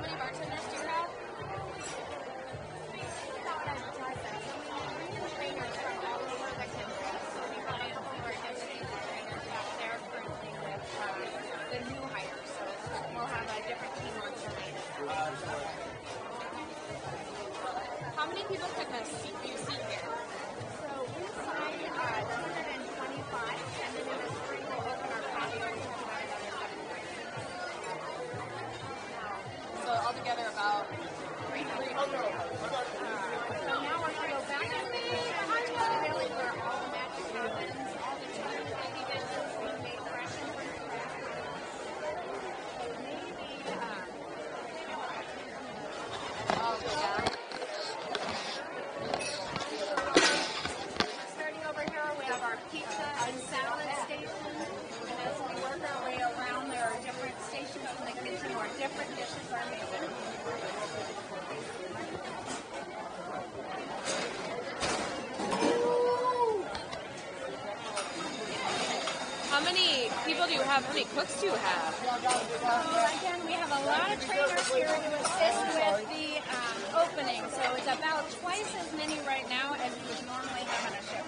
many bars? many people do you have? How many cooks do you have? So again, we have a lot of trainers here to assist with the um, opening. So it's about twice as many right now as we would normally have on a ship.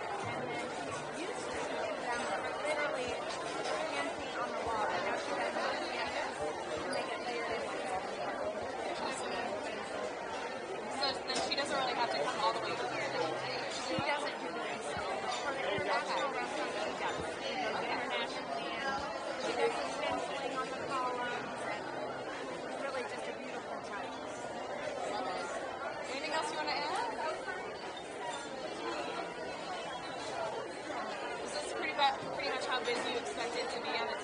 expected to be on a